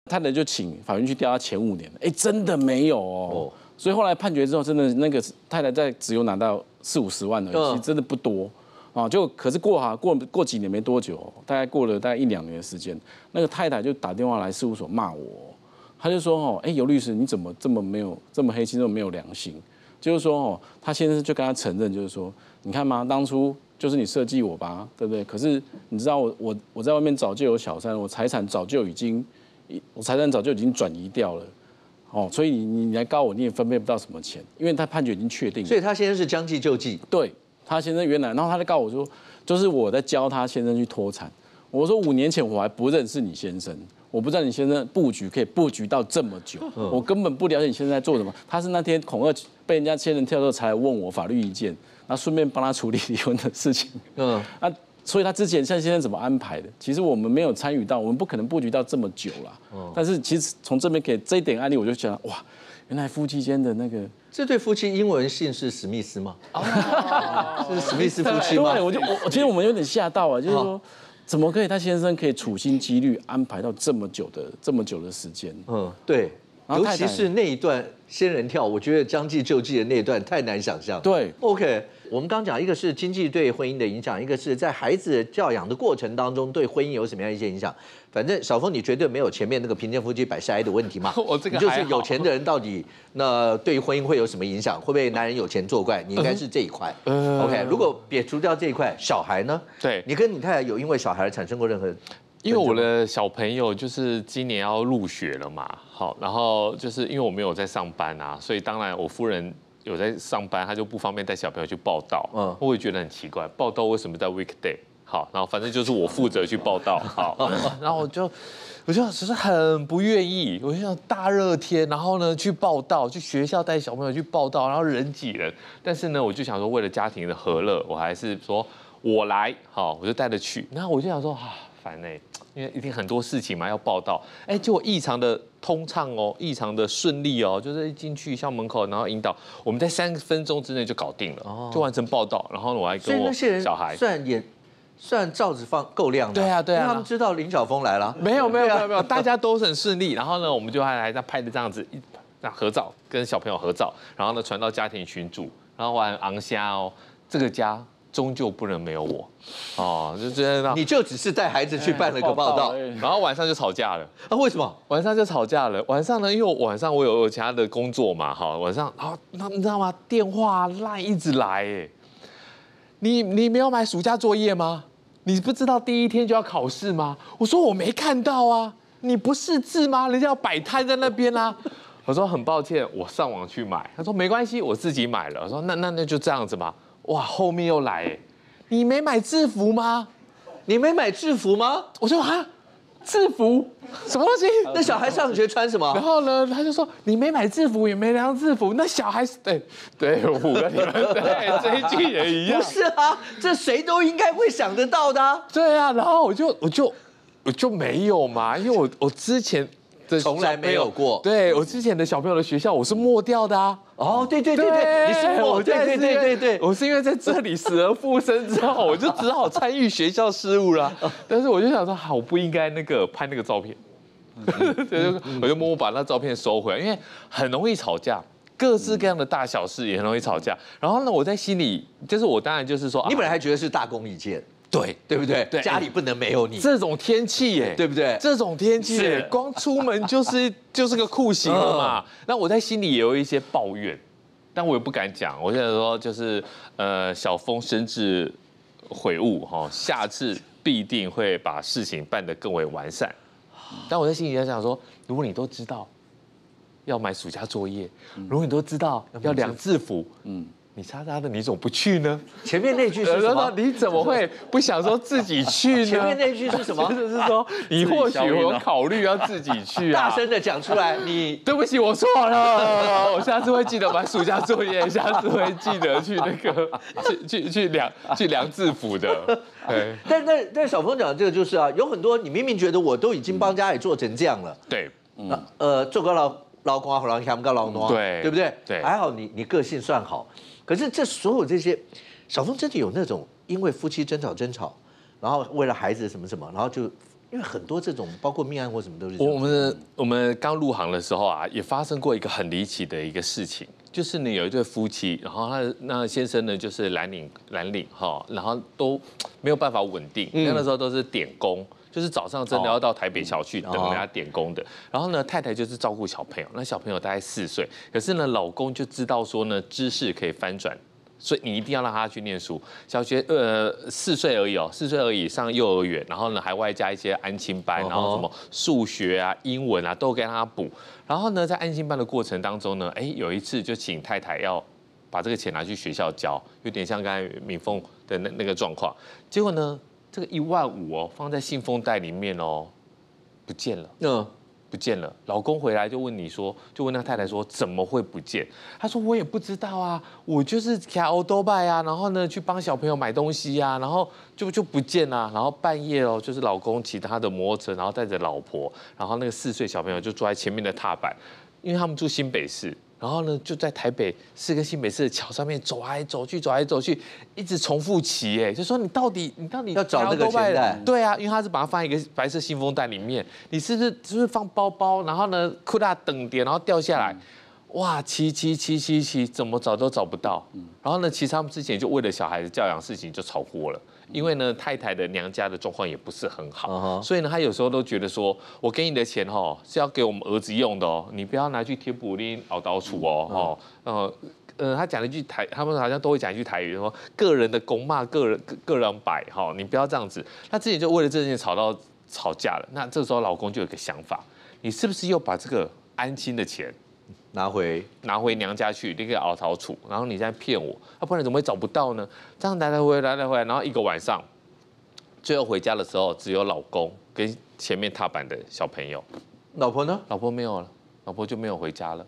太太就请法院去调查前五年，哎，真的没有哦。所以后来判决之后，真的那个太太在只有拿到四五十万而已，其实真的不多啊。就可是过哈过过几年没多久，大概过了大概一两年的时间，那个太太就打电话来事务所骂我，他就说哦，哎，尤律师你怎么这么没有这么黑心，这么没有良心？就是说哦，他先生就跟他承认，就是说你看嘛，当初就是你设计我吧，对不对？可是你知道我我我在外面早就有小三，我财产早就已经我财产早就已经转移掉了。哦，所以你你来告我，你也分配不到什么钱，因为他判决已经确定。所以他先生是将计就计。对，他先生原来，然后他就告我说，就是我在教他先生去脱产。我说五年前我还不认识你先生，我不知道你先生布局可以布局到这么久，我根本不了解你现在在做什么。他是那天恐吓被人家仙人跳之后才问我法律意见，然后顺便帮他处理离婚的事情。嗯，啊。所以他之前像先生怎么安排的？其实我们没有参与到，我们不可能布局到这么久了。嗯。但是其实从这边给这一点案例，我就想哇，原来夫妻间的那个这对夫妻英文姓是史密斯吗？是史密斯夫妻吗？对，我就我其实我们有点吓到啊，就是说怎么可以他先生可以处心积虑安排到这么久的这么久的时间？嗯，对，尤其是那一段仙人跳，我觉得将计就计的那一段太难想象。对，OK，我们刚讲一个是经济对婚姻的影响，一个是在孩子教养的过程当中对婚姻有什么样一些影响。反正小峰，你绝对没有前面那个贫贱夫妻百事哀的问题嘛？我这个你就是有钱的人到底那对于婚姻会有什么影响？会不会男人有钱作怪？你应该是这一块。呃 OK，如果撇除掉这一块，小孩呢？对你跟你太太有因为小孩而产生过任何？因为我的小朋友就是今年要入学了嘛，好，然后就是因为我没有在上班啊，所以当然我夫人有在上班，他就不方便带小朋友去报道。嗯。嗯，我也觉得很奇怪，报道为什么在 weekday？好，然后反正就是我负责去报道，好，然后我就我就只是很不愿意，我就想大热天，然后呢去报道，去学校带小朋友去报道，然后人挤人，但是呢我就想说为了家庭的和乐，我还是说我来，好，我就带着去，然后我就想说啊烦哎、因为一定很多事情嘛要报道，哎，结果异常的通畅哦，异常的顺利哦，就是一进去校门口，然后引导，我们在三分钟之内就搞定了，就完成报道，然后呢我还跟我小孩。算也算罩子放够亮的。对啊对啊他们知道林晓峰来了。没有没有没有没有，大家都很顺利。然后呢，我们就还还在拍的这样子一那合照，跟小朋友合照，然后呢传到家庭群组，然后我很昂虾哦，这个家终究不能没有我，哦，就觉得，你就只是带孩子去办了个报道哎然后晚上就吵架了。啊？为什么？晚上就吵架了。晚上呢，因为我晚上我有有其他的工作嘛，哈，晚上然后那你知道吗？电话赖一直来，哎，你你没有买暑假作业吗？你不知道第一天就要考试吗？我说我没看到啊，你不识字吗？人家要摆摊在那边啊。我说很抱歉，我上网去买。他说没关系，我自己买了。我说那那那就这样子吧。哇，后面又来，哎，你没买制服吗？你没买制服吗？我说啊，制服什么东西？那小孩上学穿什么然？后呢，他就说你没买制服，也没量制服，那小孩子对对，我跟你们对这一句也一样不，是啊，这谁都应该会想得到的啊。对啊。然后我就我就我就没有嘛，因为我我之前的从来没有过对我之前的小朋友的学校我是没掉的啊。哦，对对对对，你是我，我对对对对对。我是因为在这里死而复生之后，我就只好参与学校事务了。但是我就想说，好，我不应该那个拍那个照片，对，就我就默默把那照片收回来，因为很容易吵架。各式各样的大小事也很容易吵架，然后呢，我在心里就是我当然就是说，啊你本来还觉得是大功一件，对对不对？对家里不能没有你，这种天气耶，对不对这种天气耶，光出门就是 就是个酷刑了嘛。那我在心里也有一些抱怨，但我也不敢讲。我现在说就是呃，小峰深知悔悟哈，下次必定会把事情办得更为完善。但我在心里在想说，如果你都知道要买暑假作业，如果你都知道要量制服，嗯。你叉叉的，你怎么不去呢？前面那句是什么？你怎么会不想说自己去呢？前面那句是什么就是说你或许有考虑要自己去啊。大声的讲出来，你 对不起，我错了，我下次会记得把暑假作业，下次会记得去那个去去去量去量制服的。对但但但小峰讲的这个就是啊，有很多你明明觉得我都已经帮家里做成这样了，对那呃，做个老老公啊，老娘个老农，对对不对？对还好你你个性算好，可是这所有这些，小峰真的有那种因为夫妻争吵争吵，然后为了孩子什么什么，然后就因为很多这种包括命案或什么都是。我们我们刚入行的时候啊，也发生过一个很离奇的一个事情，就是呢有一对夫妻，然后他那先生呢就是蓝领蓝领哈，然后都没有办法稳定，嗯那个时候都是点工。就是早上真的要到台北桥去等人家点工的，然后呢，太太就是照顾小朋友，那小朋友大概四岁，可是呢，老公就知道说呢，知识可以翻转，所以你一定要让他去念书。小学呃四岁而已哦，四岁而已上幼儿园，然后呢还外加一些安亲班，然后什么数学啊、英文啊都给他补。然后呢，在安亲班的过程当中呢，哎，有一次就请太太要把这个钱拿去学校交，有点像刚才敏凤的那那个状况。结果呢，这个一万五哦，放在信封袋里面哦，不见了。嗯，不见了。老公回来就问你说，就问那太太说怎么会不见？他说我也不知道啊，我就是开欧多拜啊，然后呢去帮小朋友买东西啊，然后就就不见啦。然后半夜哦，就是老公骑他的摩托车，然后带着老婆，然后那个四岁小朋友就坐在前面的踏板，因为他们住新北市。然后呢就在台北四跟新北市的桥上面走来走去，走来走去，一直重复骑，哎，就说你到底你到底要找那个钱袋。对啊，因为他是把它放在一个白色信封袋里面，你是不是是不是放包包，然后呢裤大等点，然后掉下来，哇，骑骑骑骑骑，怎么找都找不到。然后呢，其实他们之前就为了小孩子教养事情就吵过了。因为呢，太太的娘家的状况也不是很好所以呢，他有时候都觉得说，我给你的钱哈是要给我们儿子用的哦，你不要拿去贴补丁熬刀处哦，哦，呃。呃，他讲了一句台，他们好像都会讲一句台语，说个人的公骂，个人个个人摆哈，你不要这样子。他自己就为了这件事吵到吵架了。那这时候老公就有个想法，你是不是又把这个安心的钱拿回拿回娘家去，那个熬陶处，然后你在骗我，啊，不然怎么会找不到呢？这样来来回来来回来，然后一个晚上，最后回家的时候，只有老公跟前面踏板的小朋友，老婆呢？老婆没有了，老婆就没有回家了。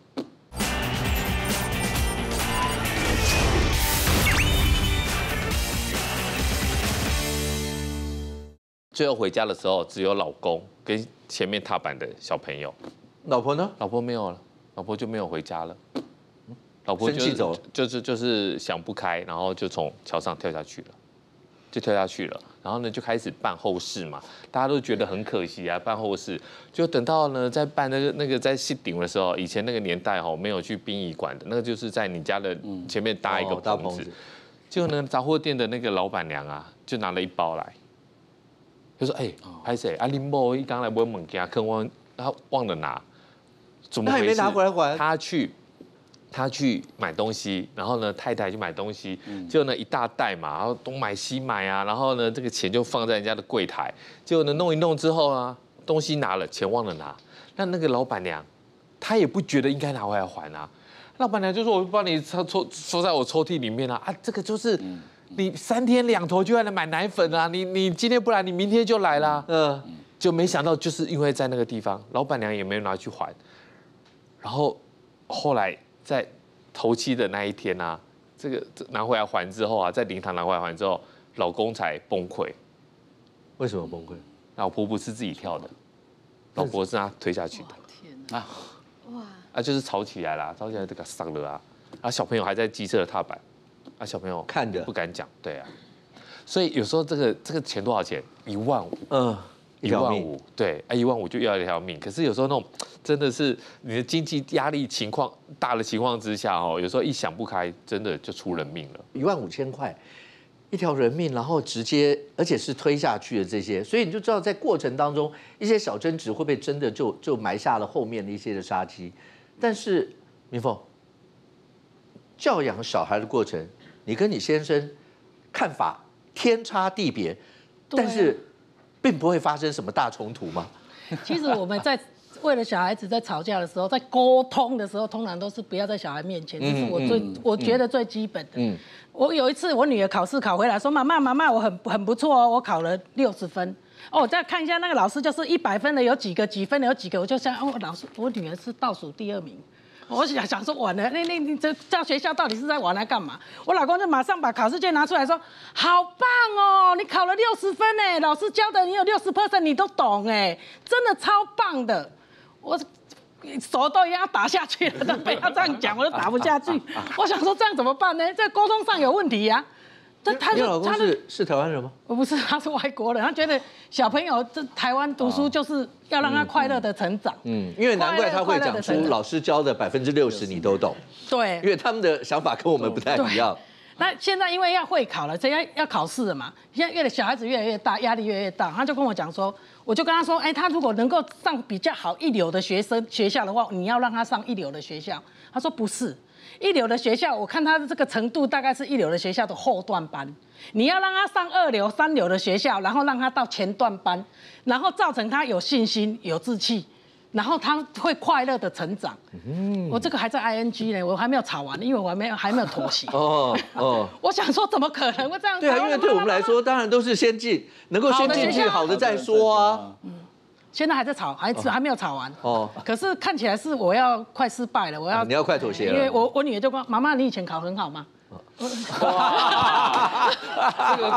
最后回家的时候，只有老公跟前面踏板的小朋友，老婆呢？老婆没有了，老婆就没有回家了。老婆就生气走了就是就是想不开，然后就从桥上跳下去了，就跳下去了。然后呢，就开始办后事嘛，大家都觉得很可惜啊，办后事。就等到呢，在办那个那个在戏顶的时候，以前那个年代哈，没有去殡仪馆的，那个就是在你家的前面搭一个棚子。结果呢，杂货店的那个老板娘啊，就拿了一包来，就说：“哎、拍谁？啊，林某一刚来买物件，可我他忘了拿，怎么那还没？拿回来还他去，他去买东西，然后呢，太太去买东西，结果呢一大袋嘛，然后东买西买啊，然后呢这个钱就放在人家的柜台，结果呢弄一弄之后啊，东西拿了，钱忘了拿，那那个老板娘，她也不觉得应该拿回来还啊，老板娘就说我帮你抽抽收在我抽屉里面啊，啊这个就是。你三天两头就要来买奶粉啊！你你今天不来，你明天就来啦。嗯，就没想到，就是因为在那个地方，老板娘也没有拿去还，然后后来在头七的那一天啊，这个拿回来还之后啊，在灵堂拿回来还之后，老公才崩溃。为什么崩溃？老婆不是自己跳的，老婆是他推下去的。天哪！啊，就是吵起来啦，吵起来这个伤了啊，啊，小朋友还在机车的踏板，啊，小朋友看着不敢讲，对啊，所以有时候这个这个钱多少钱？一万五，嗯，一条命。一万五，对，啊，一万五就要一条命。可是有时候那种真的是你的经济压力情况大的情况之下，哦，有时候一想不开，真的就出人命了。一万五千块，一条人命，然后直接，而且是推下去的这些，所以你就知道在过程当中一些小争执会不会真的就就埋下了后面的一些的杀机。但是明凤，教养小孩的过程，你跟你先生看法天差地别，但是并不会发生什么大冲突吗？其实我们在为了小孩子在吵架的时候，在沟通的时候，通常都是不要在小孩面前，这是我最我觉得最基本的。嗯我有一次我女儿考试考回来，说妈妈妈妈我很很不错哦，我考了六十分。哦，我再看一下那个老师，就是一百分的有几个，几分的有几个，我就想，哦，老师，我女儿是倒数第二名。我想想说完了，那那你这在学校到底是在玩来干嘛？我老公就马上把考试卷拿出来说，好棒哦，你考了六十分哎，老师教的你有六十 percent 你都懂哎，真的超棒的。我手都要打下去了，都不要这样讲，我都打不下去。我想说这样怎么办呢？在沟通上有问题呀、这他你老公就他是是台湾人吗？我不是，他是外国人，他觉得小朋友在台湾读书就是要让他快乐的成长。嗯，因为难怪他会讲出老师教的百分之六十你都懂，对因，为他们的想法跟我们不太一样。那现在因为要会考了，这要要考试了嘛，现在越来小孩子越来越大，压力越来越大，他就跟我讲说，我就跟他说，哎，他如果能够上比较好一流的学生学校的话，你要让他上一流的学校。他说不是，一流的学校，我看他的这个程度大概是一流的学校的后段班，你要让他上二流、三流的学校，然后让他到前段班，然后造成他有信心、有志气。然后他会快乐的成长。嗯我这个还在 ing 呢，我还没有吵完，因为我还没有还没有妥协。哦哦，我想说，怎么可能会这样？对啊，因为对我们来，说，当然都是先进，能够先进去好的再说啊。现在还在吵，还还没有吵完。哦。哦，可是看起来是我要快失败了，我要啊你要快妥协了。因为我我女儿就说：“妈妈，你以前考很好吗？”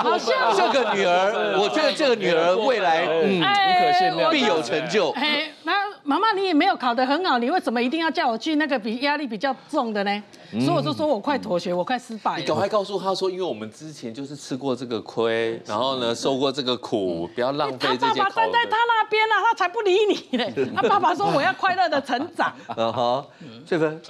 好像这个女儿，我觉得这个女儿未来嗯哎无可限量。必有成就。哎，那妈妈妈你也没有考得很好，你为什么一定要叫我去那个比压力比较重的呢？所以我就说我快妥协，我快失败。你赶快告诉他说，因为我们之前就是吃过这个亏，然后呢受过这个苦，不要浪费他爸爸站在他。那边啊，他才不理你嘞。他爸爸说我要快乐的成长。嗯哼，这份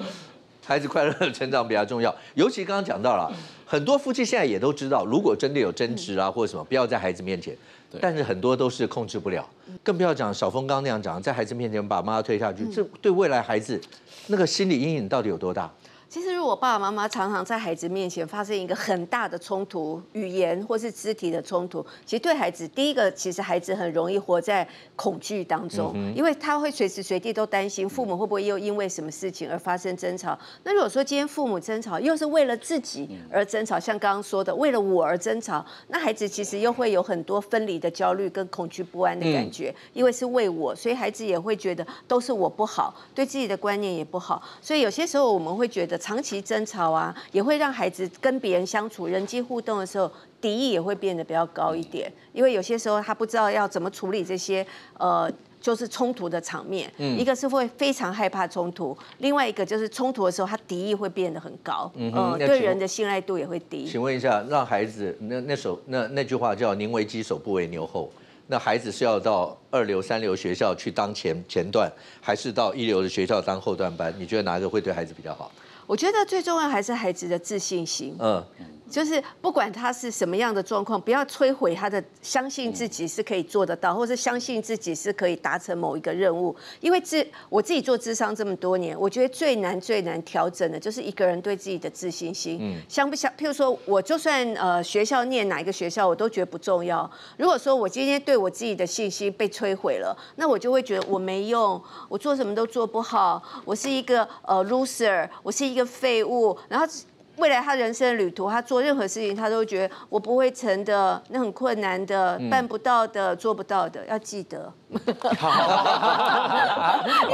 孩子快乐的成长比较重要。尤其刚刚讲到了，很多夫妻现在也都知道，如果真的有争执啊或者什么，不要在孩子面前。但是很多都是控制不了，更不要讲小峰刚刚那样讲，在孩子面前把妈妈推下去，这对未来孩子那个心理阴影到底有多大？其实，如果爸爸妈妈常常在孩子面前发生一个很大的冲突，语言或是肢体的冲突，其实对孩子，第一个，其实孩子很容易活在恐惧当中，因为他会随时随地都担心父母会不会又因为什么事情而发生争吵。那如果说今天父母争吵又是为了自己而争吵，像刚刚说的为了我而争吵，那孩子其实又会有很多分离的焦虑跟恐惧不安的感觉，因为是为我，所以孩子也会觉得都是我不好，对自己的观念也不好，所以有些时候我们会觉得。长期争吵啊，也会让孩子跟别人相处、人际互动的时候，敌意也会变得比较高一点。因为有些时候他不知道要怎么处理这些呃，就是冲突的场面。嗯，一个是会非常害怕冲突，另外一个就是冲突的时候，他敌意会变得很高。嗯，对人的信赖度也会低。请问一下，让孩子那那首那那句话叫“宁为鸡首，不为牛后”。那孩子是要到二流、三流学校去当前前段，还是到一流的学校当后段班？你觉得哪一个会对孩子比较好？我觉得最重要还是孩子的自信心。就是不管他是什么样的状况，不要摧毁他的相信自己是可以做得到，或是相信自己是可以达成某一个任务。因为自我自己做智商这么多年，我觉得最难最难调整的就是一个人对自己的自信心。嗯，相不相？譬如说，我就算呃学校念哪一个学校，我都觉得不重要。如果说我今天对我自己的信心被摧毁了，那我就会觉得我没用，我做什么都做不好，我是一个呃 loser，我是一个废物，然后。未来他人生的旅途，他做任何事情，他都觉得我不会成的，那很困难的，办不到的，做不到的，要记得。因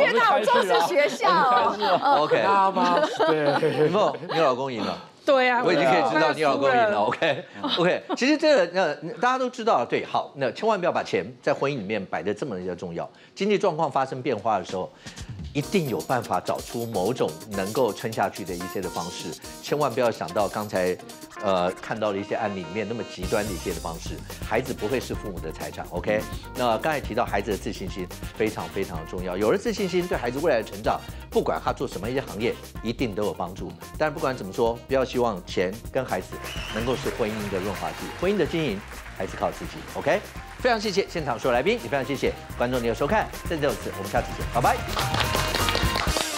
为他有重视学校。OK。妈妈，对，你你老公赢了。对啊，我已经可以知道你老公赢了。OK，OK。其实这个那大家都知道，对，好，那千万不要把钱在婚姻里面摆的这么的重要。经济状况发生变化的时候。一定有办法找出某种能够撑下去的一些的方式，千万不要想到刚才，呃，看到的一些案例里面那么极端的一些的方式。孩子不会是父母的财产，OK？那刚才提到孩子的自信心非常非常的重要，有了自信心，对孩子未来的成长，不管他做什么一些行业，一定都有帮助。但不管怎么说，不要希望钱跟孩子能够是婚姻的润滑剂，婚姻的经营还是靠自己，OK？非常谢谢现场所有来宾，也非常谢谢观众朋友收看，正因此我们下次见，拜拜。